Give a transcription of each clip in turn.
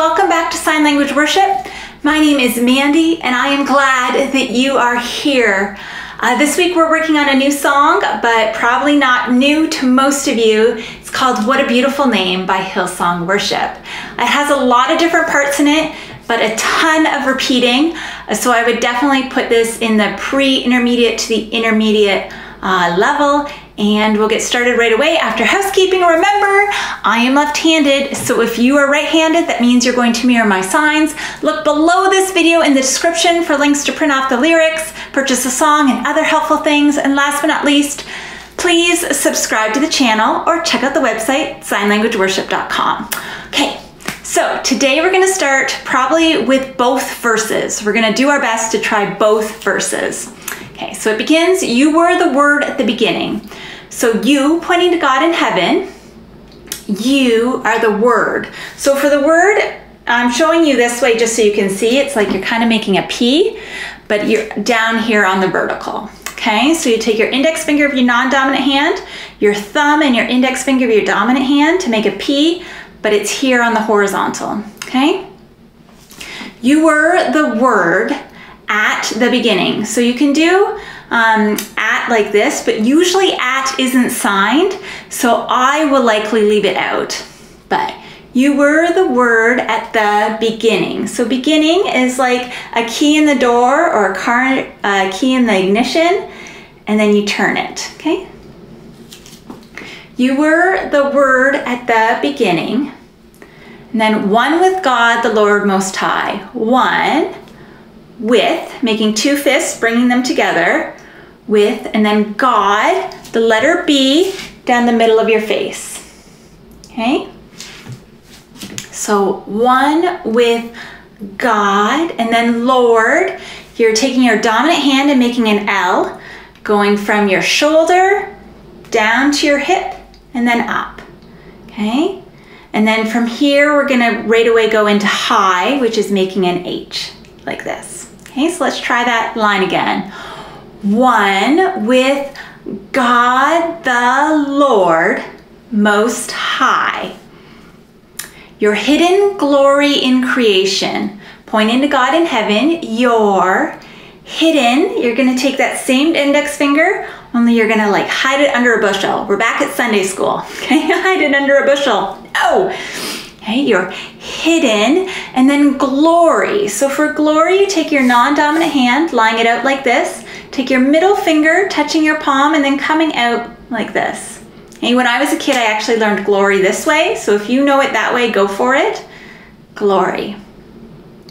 welcome back to Sign Language Worship. My name is Mandy, and I am glad that you are here. Uh, this week we're working on a new song, but probably not new to most of you. It's called What a Beautiful Name by Hillsong Worship. It has a lot of different parts in it, but a ton of repeating. Uh, so I would definitely put this in the pre-intermediate to the intermediate uh, level and we'll get started right away after housekeeping. Remember, I am left-handed, so if you are right-handed, that means you're going to mirror my signs. Look below this video in the description for links to print off the lyrics, purchase a song, and other helpful things. And last but not least, please subscribe to the channel or check out the website, signlanguageworship.com. Okay, so today we're gonna start probably with both verses. We're gonna do our best to try both verses. Okay, so it begins, you were the word at the beginning. So you pointing to God in heaven, you are the word. So for the word, I'm showing you this way just so you can see. It's like you're kind of making a P, but you're down here on the vertical. Okay, so you take your index finger of your non-dominant hand, your thumb and your index finger of your dominant hand to make a P, but it's here on the horizontal. Okay, you were the word at the beginning. So you can do um, like this, but usually at isn't signed, so I will likely leave it out. But you were the word at the beginning. So beginning is like a key in the door or a car a uh, key in the ignition, and then you turn it, okay? You were the word at the beginning. And then one with God, the Lord Most High. One with, making two fists, bringing them together with, and then God, the letter B, down the middle of your face. Okay? So one with God, and then Lord, you're taking your dominant hand and making an L, going from your shoulder down to your hip and then up. Okay? And then from here, we're gonna right away go into high, which is making an H, like this. Okay, so let's try that line again one with God the Lord Most High. Your hidden glory in creation, pointing to God in heaven, your hidden, you're gonna take that same index finger, only you're gonna like hide it under a bushel. We're back at Sunday school, okay? hide it under a bushel. Oh, okay, you're hidden, and then glory. So for glory, you take your non-dominant hand, lying it out like this, Take your middle finger, touching your palm, and then coming out like this. And when I was a kid, I actually learned glory this way. So if you know it that way, go for it. Glory.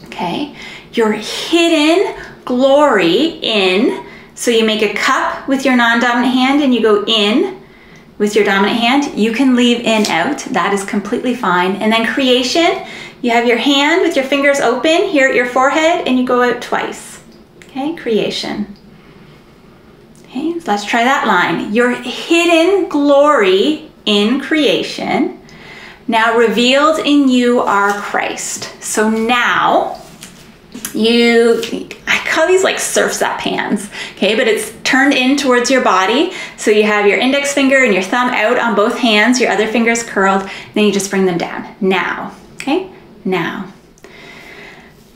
Okay. Your hidden glory in. So you make a cup with your non-dominant hand and you go in with your dominant hand. You can leave in out. That is completely fine. And then creation, you have your hand with your fingers open here at your forehead and you go out twice. Okay, creation. Okay, so let's try that line. Your hidden glory in creation, now revealed in you are Christ. So now you, I call these like surfs at pans, okay, but it's turned in towards your body. So you have your index finger and your thumb out on both hands, your other fingers curled, then you just bring them down. Now, okay, now.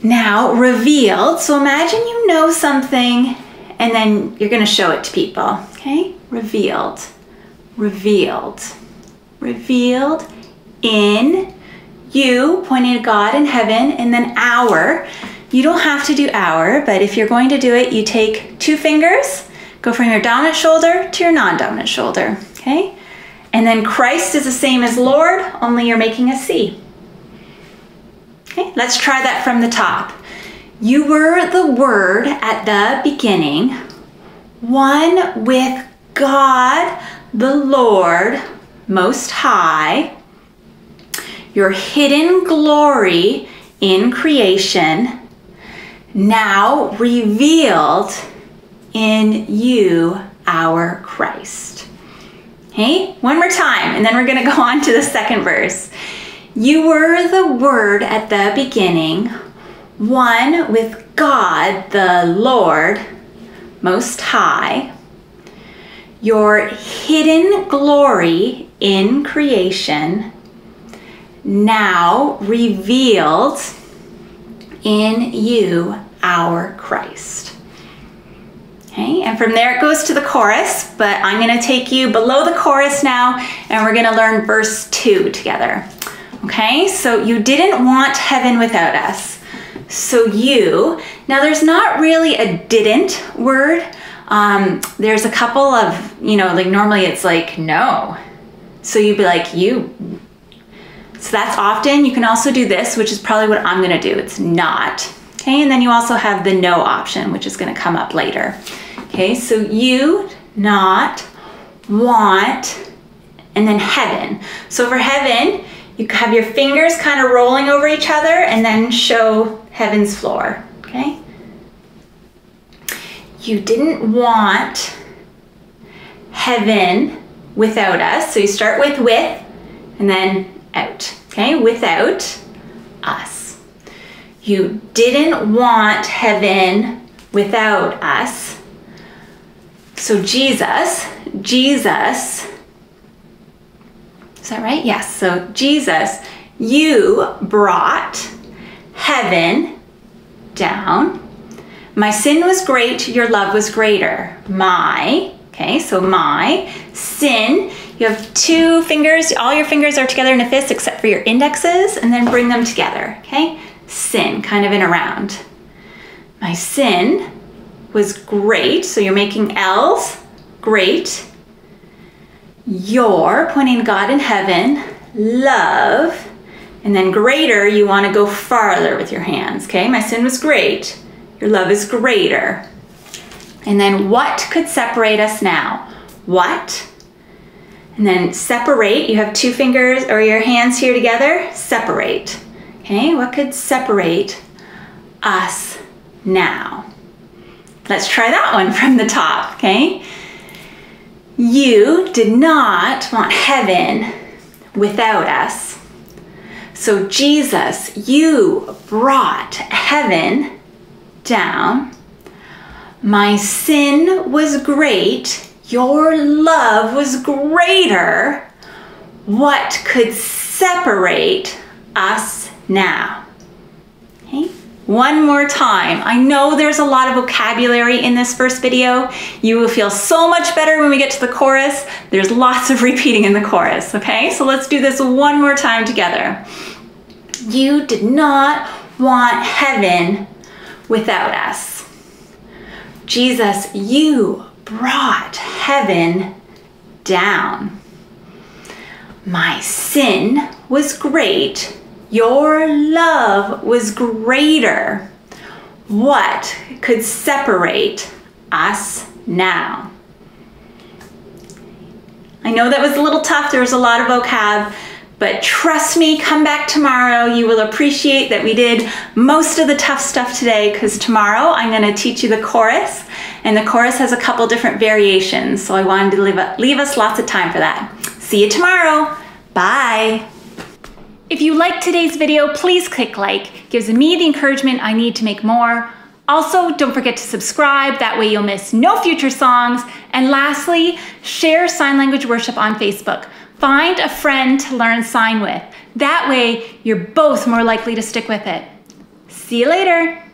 Now, revealed. So imagine you know something and then you're gonna show it to people, okay? Revealed, revealed, revealed in you, pointing to God in heaven, and then our. You don't have to do our, but if you're going to do it, you take two fingers, go from your dominant shoulder to your non-dominant shoulder, okay? And then Christ is the same as Lord, only you're making a C. Okay, let's try that from the top. You were the Word at the beginning, one with God the Lord Most High, your hidden glory in creation, now revealed in you, our Christ. Okay, one more time, and then we're going to go on to the second verse. You were the Word at the beginning one with God the Lord Most High, your hidden glory in creation, now revealed in you our Christ. Okay, and from there it goes to the chorus, but I'm going to take you below the chorus now and we're going to learn verse 2 together. Okay, so you didn't want heaven without us. So you, now there's not really a didn't word. Um, there's a couple of, you know, like normally it's like no. So you'd be like, you. So that's often. You can also do this, which is probably what I'm to do. It's not. Okay, and then you also have the no option, which is to come up later. Okay, so you, not, want, and then heaven. So for heaven, you have your fingers kind of rolling over each other and then show heaven's floor, okay? You didn't want heaven without us. So you start with with and then out, okay? Without us. You didn't want heaven without us. So Jesus, Jesus, is that right? Yes. So Jesus, you brought heaven down. My sin was great, your love was greater. My, okay, so my sin, you have two fingers, all your fingers are together in a fist except for your indexes, and then bring them together, okay? Sin, kind of in a round. My sin was great, so you're making L's, great. Your, pointing God in heaven, love, and then greater, you want to go farther with your hands, okay? My sin was great. Your love is greater. And then what could separate us now? What? And then separate, you have two fingers or your hands here together, separate. Okay, what could separate us now? Let's try that one from the top, okay? You did not want heaven without us. So, Jesus, you brought heaven down. My sin was great. Your love was greater. What could separate us now? Okay. One more time. I know there's a lot of vocabulary in this first video. You will feel so much better when we get to the chorus. There's lots of repeating in the chorus, okay? So let's do this one more time together. You did not want heaven without us. Jesus, you brought heaven down. My sin was great your love was greater. What could separate us now? I know that was a little tough. There was a lot of vocab, but trust me, come back tomorrow. You will appreciate that we did most of the tough stuff today because tomorrow I'm going to teach you the chorus, and the chorus has a couple different variations. So I wanted to leave, leave us lots of time for that. See you tomorrow. Bye. If you liked today's video, please click like. It gives me the encouragement I need to make more. Also, don't forget to subscribe, that way you'll miss no future songs. And lastly, share sign language worship on Facebook. Find a friend to learn sign with. That way, you're both more likely to stick with it. See you later.